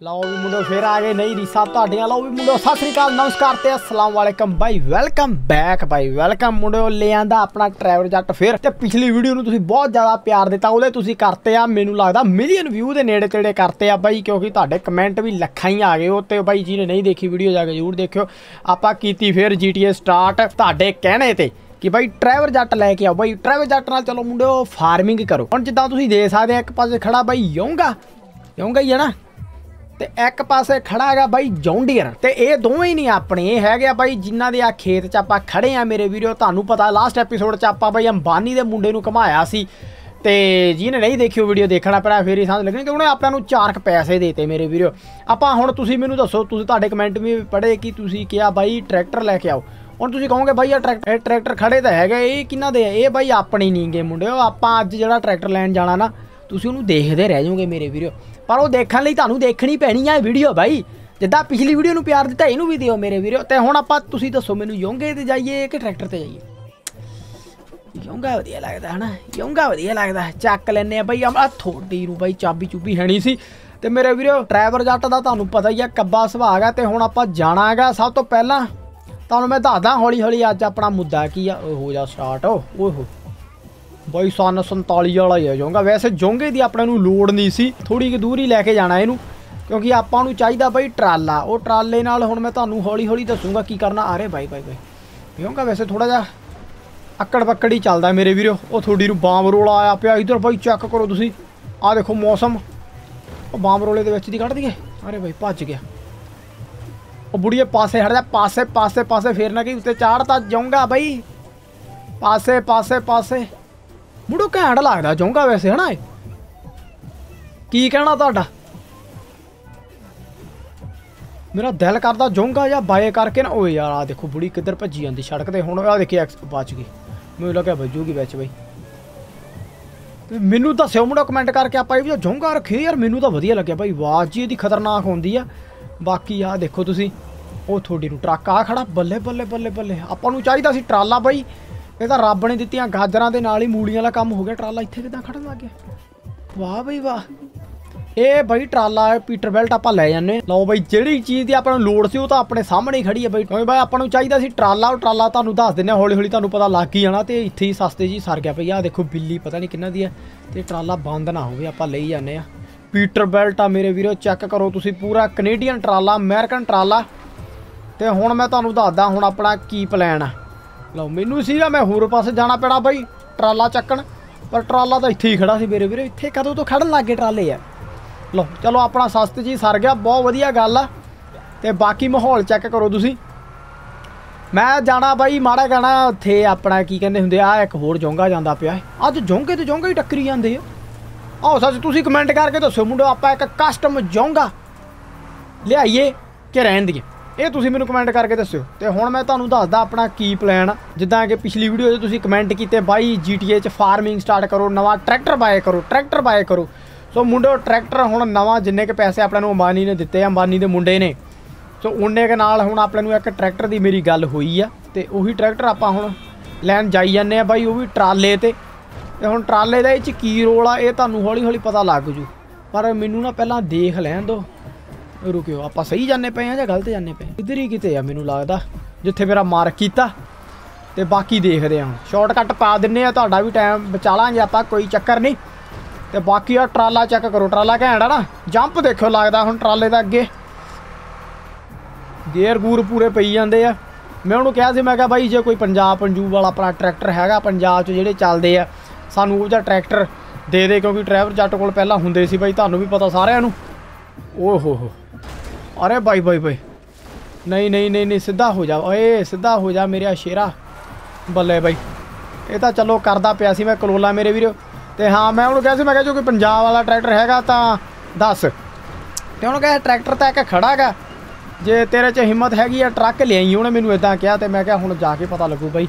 ਲਓ ਵੀ ਮੁੰਡੋ ਫੇਰ ਆ ਗਏ ਨਈ ਰੀਸਾ ਤੁਹਾਡੀਆਂ। ਲਓ ਵੀ ਮੁੰਡੋ ਸਤਿ ਸ੍ਰੀ ਅਕਾਲ, ਨਮਸਕਾਰ ਤੇ ਅਸਲਾਮ ਵਾਲੇਕਮ ਬਾਈ, ਵੈਲਕਮ ਬੈਕ ਬਾਈ, ਵੈਲਕਮ ਮੁੰਡੋ ਲੈ ਆਂਦਾ ਆਪਣਾ ਟਰੈਵਲ ਜੱਟ ਫੇਰ। ਤੇ ਪਿਛਲੀ ਵੀਡੀਓ ਨੂੰ ਤੁਸੀਂ ਬਹੁਤ ਜ਼ਿਆਦਾ ਪਿਆਰ ਦਿੱਤਾ, ਉਹਦੇ ਤੁਸੀਂ ਕਰਤੇ ਆ, ਮੈਨੂੰ ਲੱਗਦਾ ਮਿਲੀਅਨ ਵਿਊ ਦੇ ਨੇੜੇ ਤੇੜੇ ਕਰਤੇ ਆ ਬਾਈ, ਕਿਉਂਕਿ ਤੁਹਾਡੇ ਕਮੈਂਟ ਵੀ ਲੱਖਾਂ ਹੀ ਆ ਗਏ ਉਹ ਤੇ ਬਾਈ ਜੀ ਨੇ ਨਹੀਂ ਦੇਖੀ ਵੀਡੀਓ, ਜਾ ਕੇ ਜ਼ਰੂਰ ਦੇਖਿਓ। ਆਪਾਂ ਕੀਤੀ ਫੇਰ GTA ਸਟਾਰਟ ਤੁਹਾਡੇ ਕਹਿਣੇ ਤੇ ਕਿ ਬਾਈ ਟਰੈਵਰ ਜੱਟ ਲੈ ਕੇ ਆਓ ਬਾਈ ਟਰੈਵਰ ਜੱਟ ਨਾਲ ਚਲੋ ਮੁੰਡਿਓ ਫਾਰਮਿੰਗ ਕਰੋ। ਹੁਣ ਜਿੱਦਾਂ ਤੁਸੀਂ ਦੇਖ ਸਕਦੇ ਆ, ਇੱਕ ਪਾਸੇ ਖੜਾ ਬਾਈ, ਯੋਂਗਾ। ਯੋਂਗਾ ਹੀ ਹੈ ਨਾ? ਤੇ ਇੱਕ ਪਾਸੇ ਖੜਾ ਹੈਗਾ ਬਾਈ ਜੌਂਡੀਅਰ ਤੇ ਇਹ ਦੋਵੇਂ ਹੀ ਨਹੀਂ ਆਪਣੇ, ਇਹ ਹੈਗੇ ਆ ਬਾਈ ਜਿਨ੍ਹਾਂ ਦੇ ਆ ਖੇਤ 'ਚ ਆਪਾਂ ਖੜੇ ਆ ਮੇਰੇ ਵੀਰੋ, ਤੁਹਾਨੂੰ ਪਤਾ ਲਾਸਟ ਐਪੀਸੋਡ 'ਚ ਆਪਾਂ ਬਾਈ ਅੰਬਾਨੀ ਦੇ ਮੁੰਡੇ ਨੂੰ ਘਮਾਇਆ ਸੀ ਤੇ ਜਿਹਨੇ ਨਹੀਂ ਦੇਖੀ ਉਹ ਵੀਡੀਓ ਦੇਖਣਾ ਪੈਣਾ ਫੇਰ ਹੀ ਸਮਝ ਲੱਗਣੀ ਕਿ ਉਹਨੇ ਆਪਾਂ ਨੂੰ ਚਾਰਕ ਪੈਸੇ ਦੇਤੇ ਮੇਰੇ ਵੀਰੋ। ਆਪਾਂ ਹੁਣ ਤੁਸੀਂ ਮੈਨੂੰ ਦੱਸੋ, ਤੁਸੀਂ ਤੁਹਾਡੇ ਕਮੈਂਟ ਵੀ ਪੜ੍ਹੇ ਕਿ ਤੁਸੀਂ ਕਿਹਾ ਬਾਈ ਟਰੈਕਟਰ ਲੈ ਕੇ ਆਓ। ਹੁਣ ਤੁਸੀਂ ਕਹੋਗੇ ਬਾਈ ਇਹ ਟਰੈਕਟਰ ਟਰੈਕਟਰ ਖੜੇ ਤਾਂ ਹੈਗਾ, ਇਹ ਕਿੰਨਾ ਦੇ ਇਹ ਬਾਈ ਆਪਣੇ ਨਹੀਂ ਗੇ ਮੁੰਡਿਓ ਆਪਾਂ ਅੱਜ ਜਿਹੜਾ ਟਰੈਕਟਰ ਲੈਣ ਜਾਣਾ ਨਾ, ਤੁਸੀਂ ਉਹਨੂੰ ਦੇਖਦੇ ਰਹਿ ਜਾਓਗੇ ਮੇਰੇ ਵੀਰੋ। ਪਰ ਉਹ ਦੇਖਣ ਲਈ ਤੁਹਾਨੂੰ ਦੇਖਣੀ ਪੈਣੀ ਆ ਇਹ ਵੀਡੀਓ ਬਾਈ। ਜਿੱਦਾਂ ਪਿਛਲੀ ਵੀਡੀਓ ਨੂੰ ਪਿਆਰ ਦਿੱਤਾ, ਇਹਨੂੰ ਵੀ ਦਿਓ ਮੇਰੇ ਵੀਰੋ। ਤੇ ਹੁਣ ਆਪਾਂ ਤੁਸੀਂ ਦੱਸੋ ਮੈਨੂੰ ਯੋਂਗੇ ਤੇ ਜਾਈਏ ਕਿ ਟਰੈਕਟਰ ਤੇ ਜਾਈਏ? ਯੋਂਗਾ ਵਧੀਆ ਲੱਗਦਾ, ਹਨਾ? ਯੋਂਗਾ ਵਧੀਆ ਲੱਗਦਾ, ਚੱਕ ਲੈਨੇ ਆ ਬਾਈ। ਆ ਥੋੜੀ ਨੂੰ ਬਾਈ ਚਾਬੀ ਚੁੱਬੀ ਹੈਣੀ ਸੀ। ਤੇ ਮੇਰੇ ਵੀਰੋ ਡਰਾਈਵਰ ਜੱਟ ਦਾ ਤੁਹਾਨੂੰ ਪਤਾ ਹੀ ਆ, ਕੱਬਾ ਸੁਭਾਅ ਆ। ਤੇ ਹੁਣ ਆਪਾਂ ਜਾਣਾ ਹੈਗਾ ਸਭ ਤੋਂ ਪਹਿਲਾਂ ਤੁਹਾਨੂੰ ਮੈਂ ਦੱਸਦਾ ਹੌਲੀ ਹੌਲੀ ਅੱਜ ਆਪਣਾ ਮੁੱਦਾ ਕੀ ਆ। ਓਏ ਹੋ ਜਾ ਸਟਾਰਟ ਓਏ ਹੋ ਬਾਈ ਸਨ 47 ਵਾਲਾ ਹੀ ਆ ਜਾਊਗਾ ਵੈਸੇ ਜੋਂਗੇ ਦੀ ਆਪਣੇ ਨੂੰ ਲੋੜ ਨਹੀਂ ਸੀ ਥੋੜੀ ਕਿ ਦੂਰ ਹੀ ਲੈ ਕੇ ਜਾਣਾ ਇਹਨੂੰ, ਕਿਉਂਕਿ ਆਪਾਂ ਨੂੰ ਚਾਹੀਦਾ ਬਾਈ ਟਰਾਲਾ। ਉਹ ਟਰਾਲੇ ਨਾਲ ਹੁਣ ਮੈਂ ਤੁਹਾਨੂੰ ਹੌਲੀ ਹੌਲੀ ਦੱਸੂਗਾ ਕੀ ਕਰਨਾ। ਆ ਰੇ ਬਾਈ ਬਾਈ ਬਾਈ। ਕਿਉਂਕਿ ਵੈਸੇ ਥੋੜਾ ਜਿਹਾ ਅੱਕੜ ਬੱਕੜ ਹੀ ਚੱਲਦਾ ਮੇਰੇ ਵੀਰੋ। ਉਹ ਥੋੜੀ ਨੂੰ ਬਾਮ ਰੋਲਾ ਆਇਆ ਪਿਆ। ਇਧਰ ਬਾਈ ਚੈੱਕ ਕਰੋ ਤੁਸੀਂ। ਆਹ ਦੇਖੋ ਮੌਸਮ। ਉਹ ਬਾਮ ਰੋਲੇ ਦੇ ਵਿੱਚ ਦੀ ਕੱਢ ਦਈਏ। ਅਰੇ ਬਾਈ, ਭੱਜ ਗਿਆ। ਉਹ ਬੁੜੀਏ ਪਾਸੇ ਹਟ ਜਾ। ਪਾਸੇ ਪਾਸੇ ਪਾਸੇ ਫੇਰ ਨਾ ਕਿ ਉੱਤੇ ਚਾੜ ਜਾਊਂਗਾ ਬਾਈ। ਪਾਸੇ ਪਾਸੇ ਪਾਸੇ। ਮੁੜੋ ਘੈਂਟ ਲੱਗਦਾ ਜਾਊਂਗਾ ਵੈਸੇ, ਹਨਾ ਇਹ? ਕੀ ਕਹਿਣਾ ਤੁਹਾਡਾ? ਮੇਰਾ ਦਿਲ ਕਰਦਾ ਜਾਊਂਗਾ ਜਾਂ ਬਾਏ ਕਰਕੇ ਨਾ, ਓਏ ਯਾਰ ਆ ਦੇਖੋ ਬੁੜੀ ਕਿੱਧਰ ਭੱਜੀ ਜਾਂਦੀ ਸੜਕ ਤੇ, ਹੁਣ ਆ ਦੇਖੀ ਐਕਸ ਬਚ ਗਈ। ਮੈਨੂੰ ਲੱਗਿਆ ਵੱਜੂਗੀ ਵਿੱਚ ਬਈ। ਮੈਨੂੰ ਦੱਸਿਓ ਮੁੰਡਾ ਕਮੈਂਟ ਕਰਕੇ ਆਪਾਂ ਇਹ ਵੀ ਜਾਊਂਗਾ ਰੱਖੇ ਯਾਰ, ਮੈਨੂੰ ਤਾਂ ਵਧੀਆ ਲੱਗਿਆ ਭਾਈ ਆਵਾਜ਼ ਜੀ ਇਹਦੀ ਖਤਰਨਾਕ ਹੁੰਦੀ ਆ। ਬਾਕੀ ਆ ਦੇਖੋ ਤੁਸੀਂ, ਉਹ ਤੁਹਾਡੀ ਨੂੰ ਟਰੱਕ ਆ ਖੜਾ, ਬੱਲੇ ਬੱਲੇ ਬੱਲੇ ਬੱਲੇ। ਆਪਾਂ ਨੂੰ ਚਾਹੀਦਾ ਸੀ ਟਰਾਲਾ ਬਾਈ ਇਹ ਤਾਂ ਰੱਬ ਨੇ ਦਿੱਤੀਆਂ, ਗਾਜਰਾਂ ਦੇ ਨਾਲ ਹੀ ਮੂਲੀਆਂ ਵਾਲਾ ਕੰਮ ਹੋ ਗਿਆ, ਟਰਾਲਾ ਇੱਥੇ ਕਿਦਾਂ ਖੜਨ ਲੱਗ ਗਿਆ? ਵਾਹ ਬਈ ਵਾਹ। ਇਹ ਬਈ ਟਰਾਲਾ ਪੀਟਰ ਬੈਲਟ ਆਪਾਂ ਲੈ ਜਾਂਦੇ ਲਓ ਬਈ, ਜਿਹੜੀ ਚੀਜ਼ ਦੀ ਆਪਾਂ ਨੂੰ ਲੋੜ ਸੀ, ਉਹ ਤਾਂ ਆਪਣੇ ਸਾਹਮਣੇ ਹੀ ਖੜੀ ਹੈ ਬਈ। ਕਿਉਂਕਿ ਬਈ, ਆਪਾਂ ਨੂੰ ਚਾਹੀਦਾ ਸੀ ਟਰਾਲਾ, ਉਹ ਟਰਾਲਾ ਤੁਹਾਨੂੰ ਦੱਸ ਦਿੰਦੇ ਹਾਂ ਹੌਲੀ ਹੌਲੀ ਤੁਹਾਨੂੰ ਪਤਾ ਲੱਗ ਹੀ ਜਾਣਾ ਤੇ ਇੱਥੇ ਹੀ ਸਸਤੇ ਜੀ ਸਰ ਗਿਆ ਭਈ ਆ ਦੇਖੋ ਬਿੱਲੀ, ਪਤਾ ਨਹੀਂ ਕਿੰਨਾ ਦੀ ਹੈ ਤੇ ਟਰਾਲਾ ਬੰਦ ਨਾ ਹੋਵੇ, ਆਪਾਂ ਲਈ ਜਾਂਦੇ ਆ ਪੀਟਰ ਬੈਲਟ ਆ ਮੇਰੇ ਵੀਰੋ ਚੈੱਕ ਕਰੋ ਤੁਸੀਂ ਪੂਰਾ ਕੈਨੇਡੀਅਨ ਟਰਾਲਾ ਅਮਰੀਕਨ ਟਰਾਲਾ। ਤੇ ਹੁਣ ਮੈਂ ਤੁਹਾਨੂੰ ਦੱਸਦਾ, ਹੁਣ ਆਪਣਾ ਕੀ ਪਲਾਨ ਆ। ਲਓ, ਮੈਨੂੰ ਸੀਗਾ ਮੈਂ ਹੋਰ ਪਾਸੇ ਜਾਣਾ ਪੈਣਾ ਬਾਈ, ਟਰਾਲਾ ਚੱਕਣ। ਪਰ ਟਰਾਲਾ ਤਾਂ ਇੱਥੇ ਹੀ ਖੜਾ ਸੀ ਮੇਰੇ ਵੀਰੇ, ਇੱਥੇ ਕਦੋਂ ਤੋਂ ਖੜਨ ਲੱਗੇ ਟਰਾਲੇ ਆ ਲਓ, ਚਲੋ, ਆਪਣਾ ਸਸਤ ਜੀ ਸਰ ਗਿਆ, ਬਹੁਤ ਵਧੀਆ ਗੱਲ ਆ। ਤੇ ਬਾਕੀ ਮਾਹੌਲ ਚੈੱਕ ਕਰੋ ਤੁਸੀਂ। ਮੈਂ ਜਾਣਾ ਬਾਈ, ਮਾੜਾ ਗਾਣਾ ਉੱਥੇ ਆਪਣਾ ਕੀ ਕਹਿੰਦੇ ਹੁੰਦੇ ਆ, ਇੱਕ ਹੋਰ ਜੋਂਗਾ ਜਾਂਦਾ ਪਿਆ ਅੱਜ ਜੋਂਗੇ ਤੇ ਜੋਂਗਾ ਹੀ ਟੱਕਰੀ ਜਾਂਦੇ ਆ। ਆਓ ਸੱਚ, ਤੁਸੀਂ ਕਮੈਂਟ ਕਰਕੇ ਦੱਸੋ ਮੁੰਡੋ ਆਪਾਂ ਇੱਕ ਕਸਟਮ ਜੋਂਗਾ ਲਿਆਈਏ ਕਿ ਰਹਿਣ ਦੀਏ ਇਹ ਤੁਸੀਂ ਮੈਨੂੰ ਕਮੈਂਟ ਕਰਕੇ ਦੱਸਿਓ। ਤੇ ਹੁਣ ਮੈਂ ਤੁਹਾਨੂੰ ਦੱਸਦਾ ਆਪਣਾ ਕੀ ਪਲਾਨ ਆ। ਜਿੱਦਾਂ ਕਿ ਪਿਛਲੀ ਵੀਡੀਓ 'ਚ ਤੁਸੀਂ ਕਮੈਂਟ ਕੀਤੇ, ਬਾਈ GTA 'ਚ ਫਾਰਮਿੰਗ ਸਟਾਰਟ ਕਰੋ, ਨਵਾਂ ਟਰੈਕਟਰ ਬਾਏ ਕਰੋ ਟਰੈਕਟਰ ਬਾਏ ਕਰੋ। ਸੋ ਮੁੰਡੋ ਟਰੈਕਟਰ ਹੁਣ ਨਵਾਂ ਜਿੰਨੇ ਕੇ ਪੈਸੇ ਆਪਣੇ ਨੂੰ ਅੰਬਾਨੀ ਨੇ ਦਿੱਤੇ ਆ ਅੰਬਾਨੀ ਦੇ ਮੁੰਡੇ ਨੇ। ਸੋ ਉਹਨੇ ਕੇ ਨਾਲ ਹੁਣ ਆਪਣੇ ਨੂੰ ਇੱਕ ਟਰੈਕਟਰ ਦੀ ਮੇਰੀ ਗੱਲ ਹੋਈ ਆ, ਤੇ ਉਹੀ ਟਰੈਕਟਰ ਆਪਾਂ ਹੁਣ ਲੈਣ ਜਾਈ ਜਾਂਦੇ ਆ ਬਾਈ, ਉਹ ਵੀ ਟਰਾਲੇ ਤੇ। ਤੇ ਹੁਣ ਟਰਾਲੇ ਦਾ ਇਹ ਚ ਕੀ ਰੋਲ ਆ, ਇਹ ਤੁਹਾਨੂੰ ਹੌਲੀ ਹੌਲੀ ਪਤਾ ਲੱਗ ਜੂ। ਪਰ ਮੈਨੂੰ ਨਾ ਪਹਿਲਾਂ ਦੇਖ ਲੈਣ ਦੋ ਰੁਕਿਓ, ਆਪਾਂ ਸਹੀ ਜਾਂਦੇ ਪਏ ਆ ਜਾਂ ਗਲਤ ਜਾਂਦੇ ਪਏ ਇਧਰ ਹੀ ਕਿਤੇ ਆ ਮੈਨੂੰ ਲੱਗਦਾ, ਜਿੱਥੇ ਮੇਰਾ ਮਾਰਕ ਕੀਤਾ। ਤੇ ਬਾਕੀ ਦੇਖਦੇ ਆ ਸ਼ਾਰਟਕਟ ਪਾ ਦਿੰਨੇ ਆ, ਤੁਹਾਡਾ ਵੀ ਟਾਈਮ ਬਚਾ ਲਾਂਗੇ ਆਪਾਂ, ਕੋਈ ਚੱਕਰ ਨਹੀਂ। ਤੇ ਬਾਕੀ ਆ ਟਰਾਲਾ ਚੈੱਕ ਕਰੋ, ਟਰਾਲਾ ਘੈਂਟ ਆ ਨਾ? ਜੰਪ ਦੇਖੋ ਲੱਗਦਾ ਹੁਣ ਟਰਾਲੇ ਦਾ ਅੱਗੇ। ਗੇਅਰ ਗੂਰ ਪੂਰੇ ਪਈ ਜਾਂਦੇ ਆ। ਮੈਂ ਉਹਨੂੰ ਕਿਹਾ ਸੀ, ਮੈਂ ਕਿਹਾ ਬਾਈ, ਜੇ ਕੋਈ ਪੰਜਾਬ ਪੰਜੂਬ ਵਾਲਾ ਆਪਣਾ ਟਰੈਕਟਰ ਹੈਗਾ, ਪੰਜਾਬ 'ਚ ਜਿਹੜੇ ਚੱਲਦੇ ਆ, ਸਾਨੂੰ ਉਹ ਜਿਹਾ ਟਰੈਕਟਰ ਦੇ ਦੇ, ਕਿਉਂਕਿ ਡਰਾਈਵਰ ਜੱਟ ਕੋਲ ਪਹਿਲਾਂ ਹੁੰਦੇ ਸੀ ਬਾਈ, ਤੁਹਾਨੂੰ ਵੀ ਪਤਾ ਸਾਰਿਆਂ ਨੂੰ। ਓ ਹੋ ਹੋ ਅਰੇ ਬਾਈ ਬਾਈ ਬਾਈ ਨਹੀਂ ਨਹੀਂ ਨਹੀਂ ਨਹੀਂ ਸਿੱਧਾ ਹੋ ਜਾ ਓਏ ਸਿੱਧਾ ਹੋ ਜਾ ਮੇਰਾ ਸ਼ੇਰਾ ਬੱਲੇ ਬਾਈ ਇਹ ਤਾਂ ਚਲੋ ਕਰਦਾ ਪਿਆ ਸੀ ਮੈਂ ਕਲੋਲਾ ਮੇਰੇ ਵੀਰੋ ਤੇ ਹਾਂ ਮੈਂ ਉਹਨੂੰ ਕਿਹਾ ਸੀ ਮੈਂ ਕਿਹਾ ਜੋ ਕੋਈ ਪੰਜਾਬ ਵਾਲਾ ਟਰੈਕਟਰ ਹੈਗਾ ਤਾਂ ਦੱਸ ਤੇ ਉਹਨੂੰ ਕਿਹਾ ਟਰੈਕਟਰ ਤਾਂ ਇੱਕ ਖੜਾ ਹੈਗਾ ਜੇ ਤੇਰੇ 'ਚ ਹਿੰਮਤ ਹੈਗੀ ਆ ਟਰੱਕ ਲਿਆਈ ਉਹਨੇ ਮੈਨੂੰ ਇਦਾਂ ਕਿਹਾ ਤੇ ਮੈਂ ਕਿਹਾ ਹੁਣ ਜਾ ਕੇ ਪਤਾ ਲੱਗੂ ਬਾਈ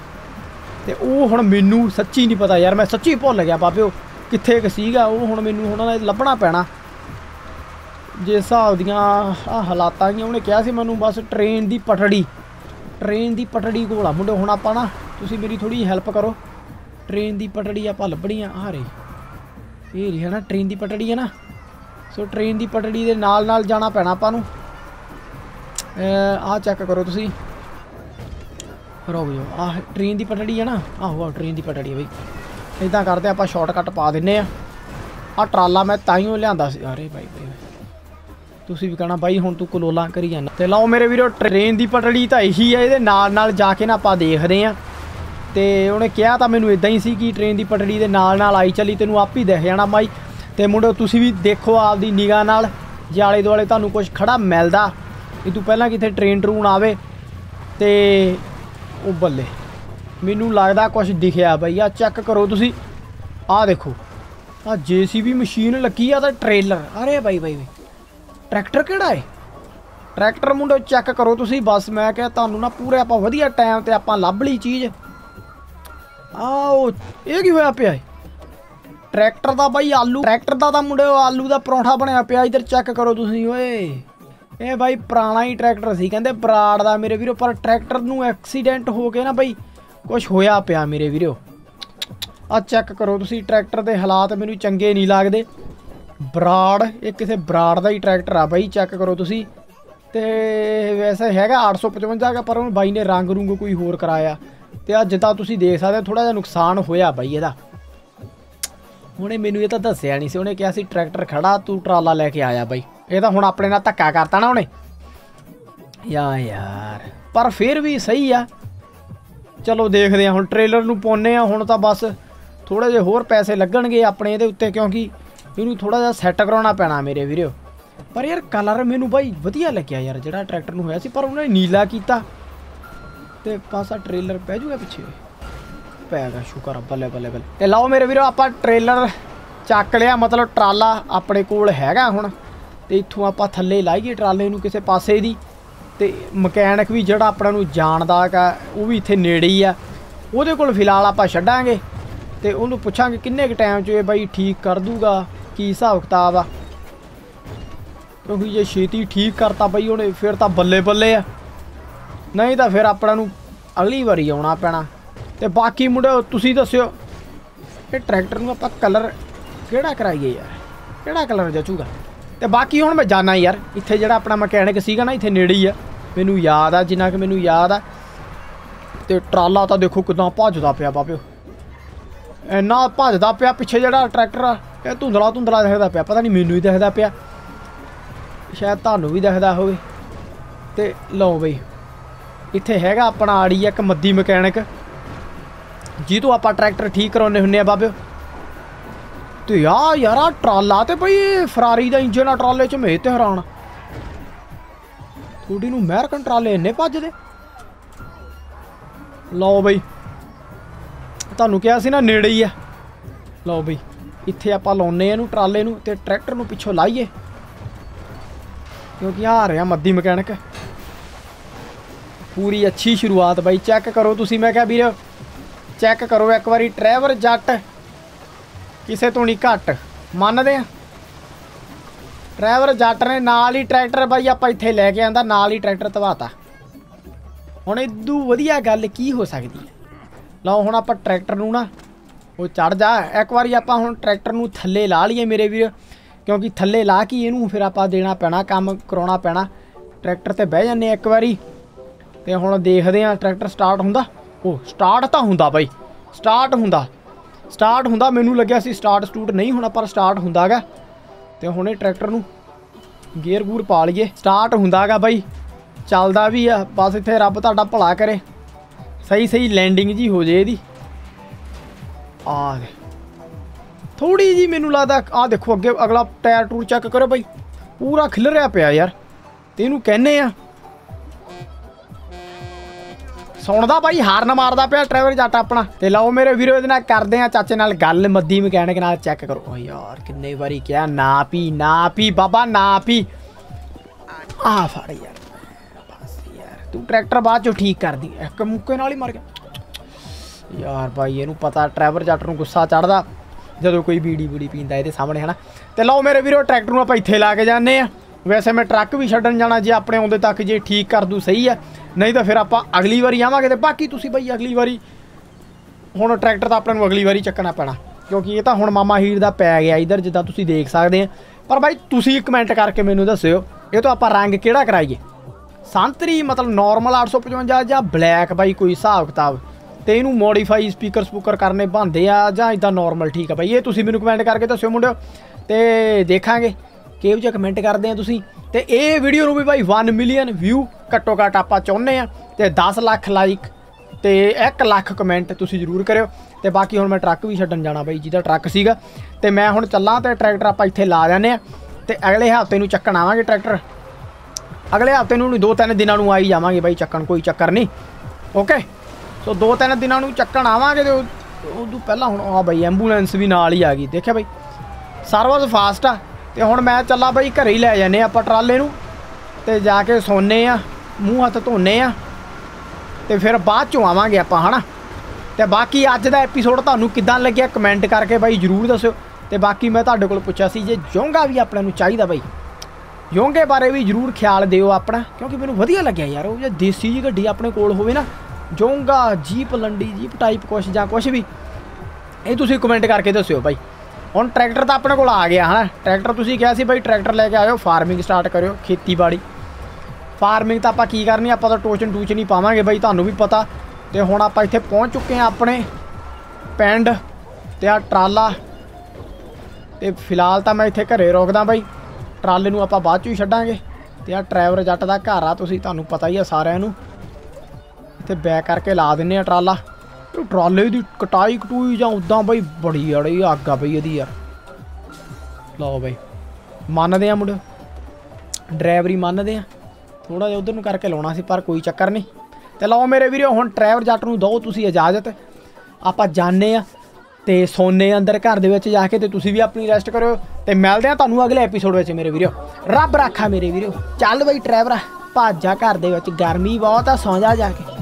ਤੇ ਉਹ ਹੁਣ ਮੈਨੂੰ ਸੱਚੀ ਨਹੀਂ ਪਤਾ ਯਾਰ ਮੈਂ ਸੱਚੀ ਭੁੱਲ ਗਿਆ ਬਾਬਿਓ ਕਿੱਥੇ ਕਿ ਸੀਗਾ ਉਹ ਹੁਣ ਮੈਨੂੰ ਹੁਣ ਲੱਭਣਾ ਪੈਣਾ ਜੇ ਹਿਸਾਬ ਦੀਆਂ ਆ ਹਾਲਾਤਾਂ ਹੀ ਉਹਨੇ ਕਿਹਾ ਸੀ ਮੈਨੂੰ ਬਸ ਟ੍ਰੇਨ ਦੀ ਪਟੜੀ ਟ੍ਰੇਨ ਦੀ ਪਟੜੀ ਕੋਲ ਆ ਮੁੰਡੇ ਹੁਣ ਆਪਾਂ ਨਾ ਤੁਸੀਂ ਮੇਰੀ ਥੋੜੀ ਹੈਲਪ ਕਰੋ। ਟ੍ਰੇਨ ਦੀ ਪਟੜੀ ਆਪਾਂ ਲੱਭਣੀ ਆ ਆ ਰਹੀ। ਇਹ ਰਹੀ ਹੈ ਨਾ ਟ੍ਰੇਨ ਦੀ ਪਟੜੀ ਹੈ ਨਾ। ਸੋ ਟ੍ਰੇਨ ਦੀ ਪਟੜੀ ਦੇ ਨਾਲ ਨਾਲ ਜਾਣਾ ਪੈਣਾ ਆਪਾਂ ਨੂੰ। ਆਹ ਚੈੱਕ ਕਰੋ ਤੁਸੀਂ। ਰੁਕ ਜਾਓ, ਆਹ ਟ੍ਰੇਨ ਦੀ ਪਟੜੀ ਹੈ ਨਾ, ਆਹੋ, ਆਹ ਟ੍ਰੇਨ ਦੀ ਪਟੜੀ ਹੈ ਬਈ। ਇਦਾਂ ਕਰਦੇ ਆਪਾਂ ਸ਼ਾਰਟਕਟ ਪਾ ਦਿੰਨੇ ਆ। ਆ ਟਰਾਲਾ ਮੈਂ ਤਾਈਓ ਲਿਆਂਦਾ ਸੀ। ਅਰੇ ਬਾਈ ਬਾਈ। ਤੁਸੀਂ ਵੀ ਕਹਣਾ ਬਾਈ, ਹੁਣ ਤੂੰ ਕਲੋਲਾਂ ਕਰੀ ਜਾਂਦਾ। ਤੇ ਲਓ ਮੇਰੇ ਵੀਰੋ, ਟ੍ਰੇਨ ਦੀ ਪਟੜੀ ਤਾਂ ਇਹੀ ਹੈ ਇਹਦੇ ਨਾਲ ਨਾਲ ਜਾ ਕੇ ਨਾ ਆਪਾਂ ਦੇਖਦੇ ਆ। ਤੇ ਉਹਨੇ ਕਿਹਾ ਤਾਂ ਮੈਨੂੰ ਇਦਾਂ ਹੀ ਸੀ ਕਿ ਟ੍ਰੇਨ ਦੀ ਪਟੜੀ ਦੇ ਨਾਲ ਨਾਲ ਆਈ ਚੱਲੀ, ਤੈਨੂੰ ਆਪ ਹੀ ਦਿਖ ਜਾਣਾ ਬਾਈ। ਤੇ ਮੁੰਡੋ, ਤੁਸੀਂ ਵੀ ਦੇਖੋ ਆਪਦੀ ਨਿਗਾਹ ਨਾਲ, ਜੇ ਆਲੇ ਦੁਆਲੇ ਤੁਹਾਨੂੰ ਕੁਝ ਖੜਾ ਮਿਲਦਾ, ਇਹ ਤੂੰ ਪਹਿਲਾਂ ਕਿਤੇ ਟ੍ਰੇਨ ਟਰੂਨ ਆਵੇ, ਤੇ ਉਹ ਬੱਲੇ। ਮੈਨੂੰ ਲੱਗਦਾ ਕੁਝ ਦਿਖਿਆ ਬਈ ਆ ਚੈੱਕ ਕਰੋ ਤੁਸੀਂ। ਆਹ ਦੇਖੋ ਆ ਜੀਸੀਬੀ ਮਸ਼ੀਨ ਲੱਗੀ ਆ ਤਾਂ ਟ੍ਰੇਲਰ ਅਰੇ ਬਾਈ ਬਾਈ ਬਾਈ। ਟਰੈਕਟਰ ਕਿਹੜਾ ਹੈ ਟਰੈਕਟਰ ਮੁੰਡੋ ਚੈੱਕ ਕਰੋ ਤੁਸੀਂ, ਬਸ ਮੈਂ ਕਿਹਾ ਤੁਹਾਨੂੰ ਨਾ ਪੂਰੇ ਆਪਾਂ ਵਧੀਆ ਟਾਈਮ ਤੇ ਆਪਾਂ ਲੱਭ ਲਈ ਚੀਜ਼। ਆਓ, ਇਹ ਕੀ ਹੋਇਆ ਪਿਆ ਏ? ਟਰੈਕਟਰ ਦਾ ਬਾਈ ਆਲੂ, ਟਰੈਕਟਰ ਦਾ ਤਾਂ ਮੁੰਡੇ ਆਲੂ ਦਾ ਪਰੌਂਠਾ ਬਣਿਆ ਪਿਆ, ਇਧਰ ਚੈੱਕ ਕਰੋ ਤੁਸੀਂ, ਓਏ। ਇਹ ਬਾਈ ਪੁਰਾਣਾ ਹੀ ਟਰੈਕਟਰ ਸੀ, ਕਹਿੰਦੇ ਬਰਾੜ ਦਾ ਮੇਰੇ ਵੀਰੋ, ਪਰ ਟਰੈਕਟਰ ਨੂੰ ਐਕਸੀਡੈਂਟ ਹੋ ਕੇ ਨਾ ਬਾਈ ਕੁਝ ਹੋਇਆ ਪਿਆ ਮੇਰੇ ਵੀਰੋ। ਆ ਚੈੱਕ ਕਰੋ ਤੁਸੀਂ, ਟਰੈਕਟਰ ਦੇ ਹਾਲਾਤ ਮੈਨੂੰ ਚੰਗੇ ਨਹੀਂ ਲੱਗਦੇ। ਬਰਾੜ, ਇਹ ਕਿਸੇ ਬਰਾੜ ਦਾ ਹੀ ਟਰੈਕਟਰ ਆ ਬਾਈ ਚੈੱਕ ਕਰੋ ਤੁਸੀਂ। ਤੇ ਵੈਸੇ ਹੈਗਾ 855 ਦਾ, ਪਰ ਉਹ ਬਾਈ ਨੇ ਰੰਗ ਰੁੰਗ ਕੋਈ ਹੋਰ ਕਰਾਇਆ। ਤੇ ਆ ਜਿੱਦਾਂ ਤੁਸੀਂ ਦੇਖ ਸਕਦੇ ਹੋ ਥੋੜਾ ਜਿਹਾ ਨੁਕਸਾਨ ਹੋਇਆ ਬਾਈ ਇਹਦਾ। ਹੁਣੇ ਮੈਨੂੰ ਇਹ ਤਾਂ ਦੱਸਿਆ ਨਹੀਂ ਸੀ, ਉਹਨੇ ਕਿਹਾ ਸੀ ਟਰੈਕਟਰ ਖੜਾ, ਤੂੰ ਟਰਾਲਾ ਲੈ ਕੇ ਆਇਆ ਬਾਈ। ਇਹ ਤਾਂ ਹੁਣ ਆਪਣੇ ਨਾਲ ਧੱਕਾ ਕਰਤਾ ਨਾ ਉਹਨੇ। ਯਾ ਯਾਰ, ਪਰ ਫਿਰ ਵੀ ਸਹੀ ਆ। ਚਲੋ ਦੇਖਦੇ ਆ ਹੁਣ ਟ੍ਰੇਲਰ ਨੂੰ ਪਾਉਨੇ ਆ ਹੁਣ ਤਾਂ ਬਸ ਥੋੜੇ ਜਿਹੇ ਹੋਰ ਪੈਸੇ ਲੱਗਣਗੇ ਆਪਣੇ ਇਹਦੇ ਉੱਤੇ, ਕਿਉਂਕਿ ਇਹਨੂੰ ਥੋੜਾ ਜਿਹਾ ਸੈੱਟ ਕਰਾਉਣਾ ਪੈਣਾ ਮੇਰੇ ਵੀਰੋ। ਪਰ ਯਾਰ ਕਲਰ ਮੈਨੂੰ ਬਾਈ ਵਧੀਆ ਲੱਗਿਆ ਯਾਰ, ਜਿਹੜਾ ਟਰੈਕਟਰ ਨੂੰ ਹੋਇਆ ਸੀ, ਪਰ ਉਹਨੇ ਨੀਲਾ ਕੀਤਾ। ਤੇ ਪਾਸਾ ਟ੍ਰੇਲਰ ਪੈ ਜੂਗਾ ਪਿੱਛੇ। ਪੈ ਗਿਆ, ਸ਼ੁਕਰ ਆ, ਬੱਲੇ ਬੱਲੇ ਬੱਲੇ। ਤੇ ਲਓ ਮੇਰੇ ਵੀਰੋ, ਆਪਾਂ ਟ੍ਰੇਲਰ ਚੱਕ ਲਿਆ, ਮਤਲਬ ਟਰਾਲਾ ਆਪਣੇ ਕੋਲ ਹੈਗਾ ਹੁਣ। ਤੇ ਇੱਥੋਂ ਆਪਾਂ ਥੱਲੇ ਲਾਈਏ ਟਰਾਲੇ ਨੂੰ ਕਿਸੇ ਪਾਸੇ ਦੀ। ਤੇ ਮਕੈਨਿਕ ਵੀ ਜਿਹੜਾ ਆਪਣਾ ਨੂੰ ਜਾਣਦਾ ਹੈਗਾ, ਉਹ ਵੀ ਇੱਥੇ ਨੇੜੇ ਹੀ ਆ। ਉਹਦੇ ਕੋਲ ਫਿਲਹਾਲ ਆਪਾਂ ਛੱਡਾਂਗੇ। ਤੇ ਉਹਨੂੰ ਪੁੱਛਾਂਗੇ ਕਿੰਨੇ ਕ ਟਾਈਮ 'ਚ ਇਹ ਬਾਈ ਠੀਕ ਕਰ ਦੂਗਾ। ਕੀ ਹਿਸਾਬ ਕਿਤਾਬ ਆ? ਕਿਉਂਕਿ ਜੇ ਛੇਤੀ ਠੀਕ ਕਰਤਾ ਬਈ ਉਹਨੇ, ਫਿਰ ਤਾਂ ਬੱਲੇ ਬੱਲੇ ਆ। ਨਹੀਂ ਤਾਂ ਫਿਰ ਆਪਣਾ ਨੂੰ ਅਗਲੀ ਵਾਰੀ ਆਉਣਾ ਪੈਣਾ। ਤੇ ਬਾਕੀ ਮੁੰਡੇ ਤੁਸੀਂ ਦੱਸਿਓ, ਇਹ ਟਰੈਕਟਰ ਨੂੰ ਆਪਾਂ ਕਲਰ ਕਿਹੜਾ ਕਰਾਈਏ ਯਾਰ? ਕਿਹੜਾ ਕਲਰ ਜਚੂਗਾ? ਤੇ ਬਾਕੀ ਹੁਣ ਮੈਂ ਜਾਣਾ ਯਾਰ, ਇੱਥੇ ਜਿਹੜਾ ਆਪਣਾ ਮਕੈਨਿਕ ਸੀਗਾ ਨਾ, ਇੱਥੇ ਨੇੜੇ ਹੀ ਆ। ਮੈਨੂੰ ਯਾਦ ਆ, ਜਿੰਨਾ ਕਿ ਮੈਨੂੰ ਯਾਦ ਆ। ਤੇ ਟਰਾਲਾ ਤਾਂ ਦੇਖੋ ਕਿਦਾਂ ਭੱਜਦਾ ਪਿਆ ਬਾਬਿਓ। ਇੰਨਾ ਭੱਜਦਾ ਪਿਆ ਪਿੱਛੇ ਜਿਹੜਾ ਟਰੈਕਟਰ ਆ, ਇਹ ਧੁੰਦਲਾ ਧੁੰਦਲਾ ਦਿਖਦਾ ਪਿਆ, ਪਤਾ ਨਹੀਂ ਮੈਨੂੰ ਹੀ ਦਿਖਦਾ ਪਿਆ। ਸ਼ਾਇਦ ਤੁਹਾਨੂੰ ਵੀ ਦਿਖਦਾ ਹੋਵੇ। ਤੇ ਲਓ ਬਈ, ਇੱਥੇ ਹੈਗਾ ਆਪਣਾ ਆੜੀ ਇੱਕ ਮੱਦੀ ਮਕੈਨਿਕ। ਜੀ ਤੋਂ ਆਪਾਂ ਟਰੈਕਟਰ ਠੀਕ ਕਰਾਉਨੇ ਹੁੰਨੇ ਆ ਬਾਬਿਓ। ਤੇ ਆ ਯਾਰਾ ਟਰਾਲਾ ਤੇ ਬਈ ਫਰਾਰੀ ਦਾ ਇੰਜਨ ਆ, ਟਰਾਲੇ ਚ ਮੇ ਤੇ ਹੈਰਾਨ ਥੋੜੀ ਨੂੰ ਅਮਰੀਕਨ ਟਰਾਲੇ ਇੰਨੇ ਭੱਜਦੇ? ਲਓ ਬਈ ਤੁਹਾਨੂੰ ਕਿਹਾ ਸੀ ਨਾ, ਨੇੜੇ ਹੀ ਆ। ਲਓ ਬਈ, ਇੱਥੇ ਆਪਾਂ ਲਾਉਨੇ ਇਹਨੂੰ, ਟਰਾਲੇ ਨੂੰ ਤੇ ਟਰੈਕਟਰ ਨੂੰ ਪਿੱਛੋਂ ਲਾਈਏ। ਕਿਉਂਕਿ ਆ ਰਿਹਾ ਮੱਦੀ ਮਕੈਨਿਕ। ਪੂਰੀ ਅੱਛੀ ਸ਼ੁਰੂਆਤ ਬਾਈ, ਚੈੱਕ ਕਰੋ ਤੁਸੀਂ, ਮੈਂ ਕਿਹਾ ਵੀਰ, ਚੈੱਕ ਕਰੋ ਇੱਕ ਵਾਰੀ, ਡਰਾਈਵਰ ਜੱਟ, ਕਿਸੇ ਤੋਂ ਨਹੀਂ ਘੱਟ, ਮੰਨਦੇ ਆ। ਡਰਾਈਵਰ ਜੱਟ ਨੇ ਨਾਲ ਹੀ ਟਰੈਕਟਰ ਬਾਈ, ਆਪਾਂ ਇੱਥੇ ਲੈ ਕੇ ਆਂਦਾ, ਨਾਲ ਹੀ ਟਰੈਕਟਰ ਧਵਾਤਾ। ਹੁਣ ਇਦੋਂ ਵਧੀਆ ਗੱਲ ਕੀ ਹੋ ਸਕਦੀ ਹੈ? ਲਓ ਹੁਣ ਆਪਾਂ ਟਰੈਕਟਰ ਨੂੰ ਨਾ, ਉਹ ਚੜ ਜਾ। ਇੱਕ ਵਾਰੀ ਆਪਾਂ ਹੁਣ ਟਰੈਕਟਰ ਨੂੰ ਥੱਲੇ ਲਾ ਲਈਏ ਮੇਰੇ ਵੀਰ, ਕਿਉਂਕਿ ਥੱਲੇ ਲਾ ਕੇ ਇਹਨੂੰ ਫਿਰ ਆਪਾਂ ਦੇਣਾ ਪੈਣਾ, ਕੰਮ ਕਰਾਉਣਾ ਪੈਣਾ। ਟਰੈਕਟਰ ਤੇ ਬਹਿ ਜਾਂਦੇ ਇੱਕ ਵਾਰੀ, ਤੇ ਹੁਣ ਦੇਖਦੇ ਆ ਟਰੈਕਟਰ ਸਟਾਰਟ ਹੁੰਦਾ। ਉਹ ਸਟਾਰਟ ਤਾਂ ਹੁੰਦਾ ਬਾਈ, ਸਟਾਰਟ ਹੁੰਦਾ। ਸਟਾਰਟ ਹੁੰਦਾ, ਮੈਨੂੰ ਲੱਗਿਆ ਸੀ ਸਟਾਰਟ ਸਟੂਟ ਨਹੀਂ ਹੋਣਾ, ਪਰ ਸਟਾਰਟ ਹੁੰਦਾਗਾ ਤੇ ਇਹ ਟਰੈਕਟਰ ਨੂੰ ਗੇਅਰ ਗੂਰ ਪਾ ਲਈਏ, ਸਟਾਰਟ ਹੁੰਦਾਗਾ ਬਾਈ। ਚੱਲਦਾ ਵੀ ਆ, ਬਸ ਇੱਥੇ ਰੱਬ ਤੁਹਾਡਾ ਭਲਾ ਕਰੇ। ਸਹੀ ਸਹੀ ਲੈਂਡਿੰਗ ਜੀ ਹੋ ਜੇ ਇਹਦੀ। ਆ ਦੇ ਥੋੜੀ ਜੀ ਮੈਨੂੰ ਲੱਗਦਾ, ਆ ਦੇਖੋ ਅੱਗੇ ਅਗਲਾ ਟਾਇਰ ਟੂਰ ਚੈੱਕ ਕਰੋ ਬਾਈ। ਪੂਰਾ ਖਿਲ ਰਿਹਾ ਪਿਆ ਯਾਰ। ਤੇ ਇਹਨੂੰ ਕਹਿੰਨੇ ਆ। ਸੁਣਦਾ ਬਾਈ, ਹਾਰਨ ਮਾਰਦਾ ਪਿਆ ਡਰਾਈਵਰ ਜੱਟ ਆਪਣਾ। ਤੇ ਲਓ ਮੇਰੇ ਵੀਰੋ, ਇਹਦੇ ਨਾਲ ਕਰਦੇ ਆ ਚਾਚੇ ਨਾਲ ਗੱਲ ਮੱਦੀ ਮਕੈਨਿਕ ਨਾਲ ਚੈੱਕ ਕਰੋ। ਓ ਯਾਰ, ਕਿੰਨੇ ਵਾਰੀ ਕਿਹਾ, ਨਾ ਪੀ ਨਾ ਪੀ, ਬਾਬਾ, ਨਾ ਪੀ। ਆ ਫੜ ਯਾਰ। ਤੂੰ ਟਰੈਕਟਰ ਬਾਅਦ ਚੋਂ ਠੀਕ ਕਰਦੀ। ਇੱਕ ਮੁੱਕੇ ਨਾਲ ਹੀ ਮਰ ਗਿਆ। ਯਾਰ ਭਾਈ, ਇਹਨੂੰ ਪਤਾ ਡਰਾਈਵਰ ਜੱਟ ਨੂੰ ਗੁੱਸਾ ਚੜਦਾ ਜਦੋਂ ਕੋਈ ਬੀੜੀ ਬੂੜੀ ਪੀਂਦਾ ਇਹਦੇ ਸਾਹਮਣੇ, ਹਨਾ? ਤੇ ਲਓ ਮੇਰੇ ਵੀਰੋ, ਟਰੈਕਟਰ ਨੂੰ ਆਪਾਂ ਇੱਥੇ ਲਾ ਕੇ ਜਾਂਦੇ ਆ ਵੈਸੇ ਮੈਂ ਟਰੱਕ ਵੀ ਛੱਡਣ ਜਾਣਾ, ਜੇ ਆਪਣੇ ਆਉਂਦੇ ਤੱਕ ਜੇ ਠੀਕ ਕਰ ਦੂ ਸਹੀ ਆ। ਨਹੀਂ ਤਾਂ ਫਿਰ ਆਪਾਂ ਅਗਲੀ ਵਾਰੀ ਆਵਾਂਗੇ ਤੇ ਬਾਕੀ ਤੁਸੀਂ ਬਈ ਅਗਲੀ ਵਾਰੀ, ਹੁਣ ਟਰੈਕਟਰ ਤਾਂ ਆਪਾਂ ਨੂੰ ਅਗਲੀ ਵਾਰੀ ਚੱਕਣਾ ਪੈਣਾ। ਕਿਉਂਕਿ ਇਹ ਤਾਂ ਹੁਣ ਮਾਮਾ ਹੀਰ ਦਾ ਪੈ ਗਿਆ ਇਧਰ, ਜਿੱਦਾਂ ਤੁਸੀਂ ਦੇਖ ਸਕਦੇ ਆ। ਪਰ ਬਾਈ, ਤੁਸੀਂ ਕਮੈਂਟ ਕਰਕੇ ਮੈਨੂੰ ਦੱਸਿਓ, ਇਹ ਤੋਂ ਆਪਾਂ ਰੰਗ ਕਿਹੜਾ ਕਰਾਈਏ? ਸੰਤਰੀ ਮਤਲਬ ਨਾਰਮਲ 855 ਜਾਂ ਬਲੈਕ ਬਾਈ ਕੋਈ ਹਿਸਾਬ ਕਿਤਾਬ। ਤੇ ਇਹਨੂੰ ਮੋਡੀਫਾਈ ਸਪੀਕਰ ਸਪੂਕਰ ਕਰਨੇ ਬੰਦੇ ਆ ਜਾਂ ਇਦਾਂ ਨਾਰਮਲ ਠੀਕ ਆ ਬਾਈ। ਇਹ ਤੁਸੀਂ ਮੈਨੂੰ ਕਮੈਂਟ ਕਰਕੇ ਦੱਸਿਓ ਮੁੰਡਿਓ। ਤੇ ਦੇਖਾਂਗੇ, ਕਿਹੋ ਜਿਹਾ ਕਮੈਂਟ ਕਰਦੇ ਆ ਤੁਸੀਂ। ਤੇ ਇਹ ਵੀਡੀਓ ਨੂੰ ਵੀ ਬਾਈ 1 ਮਿਲੀਅਨ ਵਿਊ ਘੱਟੋ ਘੱਟ ਆਪਾਂ ਚਾਹੁੰਦੇ ਆ। ਤੇ 10 ਲੱਖ ਲਾਈਕ ਤੇ 1 ਲੱਖ ਕਮੈਂਟ ਤੁਸੀਂ ਜ਼ਰੂਰ ਕਰਿਓ। ਤੇ ਬਾਕੀ ਹੁਣ ਮੈਂ ਟਰੱਕ ਵੀ ਛੱਡਣ ਜਾਣਾ ਬਾਈ, ਜਿਹਦਾ ਟਰੱਕ ਸੀਗਾ। ਤੇ ਮੈਂ ਹੁਣ ਚੱਲਾਂ ਤੇ ਟਰੈਕਟਰ ਆਪਾਂ ਇੱਥੇ ਲਾ ਜਾਂਦੇ ਆ। ਤੇ ਅਗਲੇ ਹਫ਼ਤੇ ਨੂੰ ਚੱਕਣ ਆਵਾਂਗੇ ਟਰੈਕਟਰ ਅਗਲੇ ਹਫ਼ਤੇ ਨੂੰ ਨਹੀਂ, ਦੋ ਤਿੰਨ ਦਿਨਾਂ ਨੂੰ ਆਈ ਜਾਵਾਂਗੇ ਬਾਈ ਚੱਕਣ, ਕੋਈ ਚੱਕਰ ਨਹੀਂ। ਓਕੇ ਸੋ ਦੋ ਤਿੰਨ ਦਿਨਾਂ ਨੂੰ ਚੱਕਣ ਆਵਾਂਗੇ ਤੇ ਉਹ- ਉਦੋਂ ਪਹਿਲਾਂ ਹੁਣ ਆ ਬਾਈ ਐਂਬੂਲੈਂਸ ਵੀ ਨਾਲ ਹੀ ਆ ਗਈ। ਦੇਖਿਆ ਬਾਈ? ਸਰਵਿਸ ਫਾਸਟ ਆ। ਤੇ ਹੁਣ ਮੈਂ ਚੱਲਾ ਬਾਈ, ਘਰੇ ਹੀ ਲੈ ਜਾਂਦੇ ਆਪਾਂ ਟਰਾਲੇ ਨੂੰ। ਤੇ ਜਾ ਕੇ ਸੌਂਨੇ ਆ ਮੂੰਹ ਹੱਥ ਧੋਨੇ ਆ ਤੇ ਫਿਰ ਬਾਅਦ ਚੋਂ ਆਵਾਂਗੇ ਆਪਾਂ, ਹਨਾ? ਤੇ ਬਾਕੀ ਅੱਜ ਦਾ ਐਪੀਸੋਡ ਤੁਹਾਨੂੰ ਕਿੱਦਾਂ ਲੱਗਿਆ? ਕਮੈਂਟ ਕਰਕੇ ਬਾਈ ਜਰੂਰ ਦੱਸਿਓ। ਤੇ ਬਾਕੀ ਮੈਂ ਤੁਹਾਡੇ ਕੋਲ ਪੁੱਛਿਆ ਸੀ, ਜੇ ਜੋਂਗਾ ਵੀ ਆਪਣੇ ਨੂੰ ਚਾਹੀਦਾ ਬਾਈ? ਯੋਂਗੇ ਬਾਰੇ ਵੀ ਜਰੂਰ ਖਿਆਲ ਦਿਓ ਆਪਣਾ, ਕਿਉਂਕਿ ਮੈਨੂੰ ਵਧੀਆ ਲੱਗਿਆ ਯਾਰ, ਉਹ ਜੇ ਦੇਸੀ ਜੀ ਗੱਡੀ ਆਪਣੇ ਕੋਲ ਹੋਵੇ ਨਾ ਜੋਂਗਾ ਜੀਪ ਲੰਡੀ, ਜੀਪ ਟਾਈਪ ਕੁਛ ਜਾਂ ਕੁਛ ਵੀ, ਇਹ ਤੁਸੀਂ ਕਮੈਂਟ ਕਰਕੇ ਦੱਸਿਓ ਬਾਈ। ਹੁਣ ਟਰੈਕਟਰ ਤਾਂ ਆਪਣੇ ਕੋਲ ਆ ਗਿਆ, ਹਨਾ? ਟਰੈਕਟਰ ਤੁਸੀਂ ਕਿਹਾ ਸੀ ਬਾਈ, ਟਰੈਕਟਰ ਲੈ ਕੇ ਆਇਓ ਫਾਰਮਿੰਗ ਸਟਾਰਟ ਕਰਿਓ, ਖੇਤੀਬਾੜੀ। ਫਾਰਮਿੰਗ ਤਾਂ ਆਪਾਂ ਕੀ ਕਰਨੀ, ਆਪਾਂ ਤਾਂ ਟੋਚਨ ਟੂਚ ਨਹੀਂ ਪਾਵਾਂਗੇ ਬਾਈ, ਤੁਹਾਨੂੰ ਵੀ ਪਤਾ। ਤੇ ਹੁਣ ਆਪਾਂ ਇੱਥੇ ਪਹੁੰਚ ਚੁੱਕੇ ਆ ਆਪਣੇ ਪਿੰਡ, ਤੇ ਆ ਟਰਾਲਾ। ਤੇ ਫਿਲਹਾਲ ਤਾਂ ਮੈਂ ਇੱਥੇ ਘਰੇ ਰੋਕਦਾ ਬਾਈ। ਟਰਾਲੇ ਨੂੰ ਆਪਾਂ ਬਾਅਦ ਚ ਹੀ ਛੱਡਾਂਗੇ ਤੇ ਆ ਡਰਾਈਵਰ ਜੱਟ ਦਾ ਘਰ ਆ, ਤੁਸੀਂ ਤੁਹਾਨੂੰ ਪਤਾ ਹੀ ਆ ਸਾਰਿਆਂ ਨੂੰ। ਇੱਥੇ ਬੈਕ ਕਰਕੇ ਲਾ ਦਿੰਨੇ ਆ ਟਰਾਲਾ। ਟਰਾਲੇ ਦੀ ਕਟਾਈ ਕਟੂਈ ਜਾਂ ਉਦਾਂ ਬਈ ਬੜੀ ਅੜੀ ਅੱਗ ਆ ਬਈ ਇਹਦੀ ਯਾਰ। ਲਓ ਬਾਈ, ਮੰਨਦੇ ਆ ਮੁੰਡੇ ਡਰਾਈਵਰੀ ਮੰਨਦੇ ਆ। ਥੋੜਾ ਜਿਹਾ ਉਧਰ ਨੂੰ ਕਰਕੇ ਲਾਉਣਾ ਸੀ, ਪਰ ਕੋਈ ਚੱਕਰ ਨਹੀਂ। ਤੇ ਲਓ ਮੇਰੇ ਵੀਰੋ, ਹੁਣ ਡਰਾਈਵਰ ਜੱਟ ਨੂੰ ਦਿਓ ਤੁਸੀਂ ਇਜਾਜ਼ਤ। ਆਪਾਂ ਜਾਣੇ ਆ। ਤੇ ਸੋਨੇ ਅੰਦਰ ਘਰ ਦੇ ਵਿੱਚ ਜਾ ਕੇ ਤੇ ਤੁਸੀਂ ਵੀ ਆਪਣੀ ਰੈਸਟ ਕਰੋ ਤੇ ਮਿਲਦੇ ਆ ਤੁਹਾਨੂੰ ਅਗਲੇ ਐਪੀਸੋਡ ਵਿੱਚ ਮੇਰੇ ਵੀਰੋ। ਰੱਬ ਰਾਖਾ ਮੇਰੇ ਵੀਰੋ। ਚੱਲ ਬਈ ਡਰਾਈਵਰਾ ਭਾਜਾ ਘਰ ਦੇ ਵਿੱਚ। ਗਰਮੀ ਬਹੁਤ ਆ, ਸੌਂ ਜਾ ਜਾ ਕੇ।